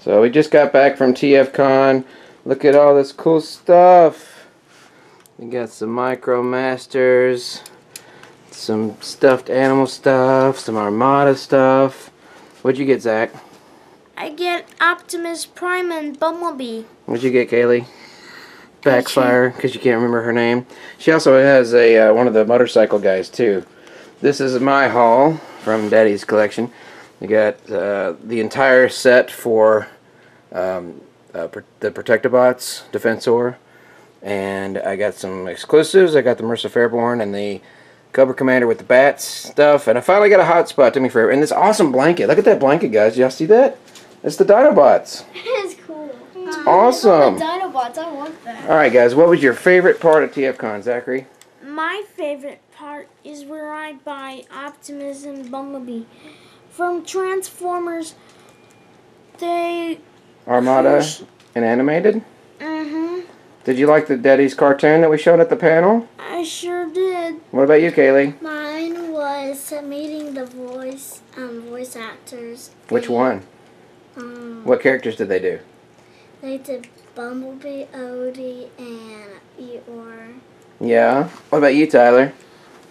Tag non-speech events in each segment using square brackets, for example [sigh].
So we just got back from TFCon. Look at all this cool stuff. We got some Micro Masters, some stuffed animal stuff, some Armada stuff. What'd you get, Zach? I get Optimus Prime and Bumblebee. What'd you get, Kaylee? Backfire, because you can't remember her name. She also has a uh, one of the motorcycle guys too. This is my haul from Daddy's collection. We got uh, the entire set for um, uh, pr the Protectobots Defensor, and I got some exclusives. I got the Marissa Faireborn and the Cobra Commander with the bats stuff, and I finally got a hotspot to me for and this awesome blanket. Look at that blanket, guys. Y'all see that? It's the Dinobots. [laughs] It's cool. It's awesome. Dinobots, I want that. All right, guys. What was your favorite part of TFCon, Zachary? My favorite part is where I buy Optimus and Bumblebee. From Transformers, they... Armada and animated. Mm-hmm. Did you like the Daddy's cartoon that we showed at the panel? I sure did. What about you, Kaylee? Mine was meeting the voice um, voice actors. Which one? Um, What characters did they do? They did Bumblebee, Odie, and Eeyore. Yeah. What about you, Tyler?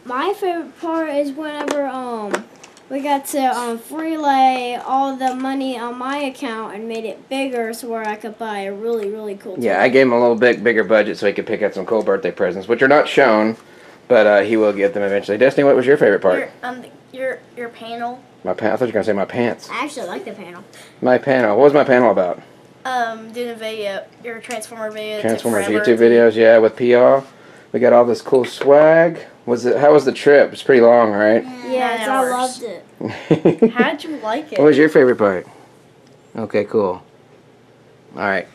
My favorite part is whenever um we got to um freelay all the money on my account and made it bigger so where I could buy a really really cool. Yeah, I gave him a little bit bigger budget so he could pick out some cool birthday presents, which are not shown, but uh, he will get them eventually. Destiny, what was your favorite part? Your, um, your your panel. My pants. I thought you were gonna say my pants. I actually like the panel. My panel. What was my panel about? Um, doing a video, your Transformer video. Transformers YouTube videos. Yeah, with PR. We got all this cool swag. Was it? How was the trip? It's pretty long, right? Yes, I loved it. [laughs] How'd you like it? What was your favorite part? Okay, cool. All right.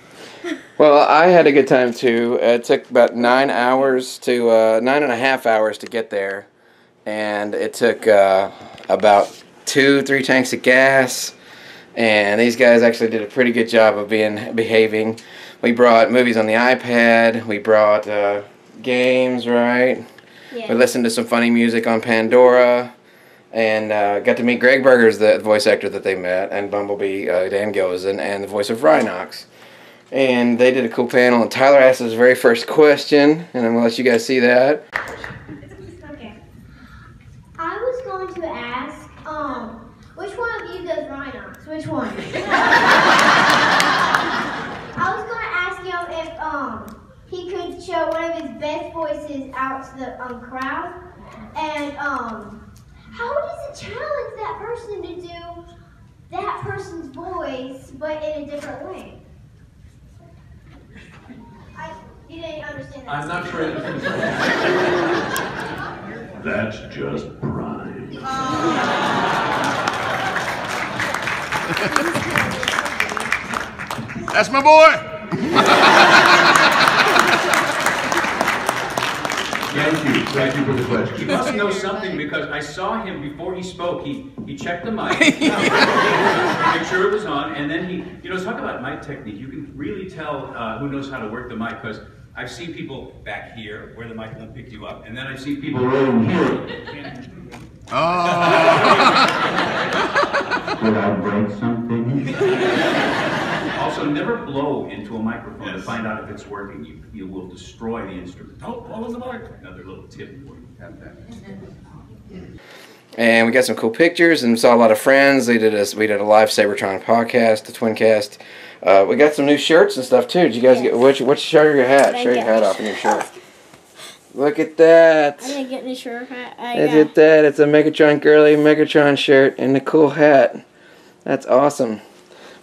[laughs] Well, I had a good time too. It took about nine hours to uh, nine and a half hours to get there, and it took uh, about two, three tanks of gas. And these guys actually did a pretty good job of being behaving. We brought movies on the iPad. We brought uh, games, right? Yeah. We listened to some funny music on Pandora, and uh, got to meet Gregg Berger's the voice actor that they met, and Bumblebee uh, Dan Gilvezan, and the voice of Rhinox. And they did a cool panel, and Tyler asked his very first question, and I'm gonna let you guys see that. Okay. I was going to ask, um, which one of you does Rhinox? Which one? [laughs] I was going to ask him if um he could show one of his best voices out to the um crowd, and um, how does it challenge that person to do that person's voice, but in a different way? I you didn't understand that. I'm not sure. [laughs] That's just prime. [laughs] That's my boy. [laughs] Thank you, thank you for the question. He must know something because I saw him before he spoke. He he checked the mic, [laughs] make sure it was on, and then he, you know, talk about mic technique. You can really tell uh, who knows how to work the mic because I've seen people back here where the mic won't pick you up, and then I've seen people Hello, here. Oh. [laughs] Did I break something? [laughs] also never blow into a microphone to find out if it's working. You you will destroy the instrument. Don't blow in the mic. Another little tip for you. Have that. And we got some cool pictures and saw a lot of friends. They did a, we did a live Seibertron podcast, the Twincast. Uh, we got some new shirts and stuff too. Did you guys get which which show your hat? Show your hat my off in your shirt. Look at that. I didn't get any shirt. I, I Look got, at that. It's a Megatron girly Megatron shirt and a cool hat. That's awesome.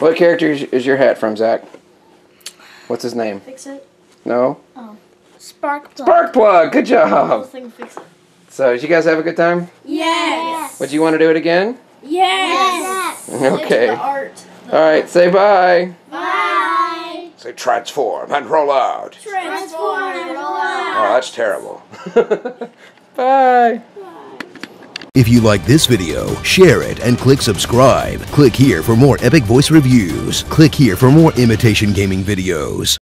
What character is, is your hat from, Zach? What's his name? fix it. No? Oh. Spark plug. Sparkplug. Good job. thing fix it. So, did you guys have a good time? Yes. Would you want to do it again? Yes. [laughs] Okay. The art. All right. Say bye. Bye. Say transform and roll out. Transform and roll out. Oh, that's terrible. [laughs] [laughs] bye. If you like this video, share it and click subscribe. Click here for more epic voice reviews. Click here for more imitation gaming videos.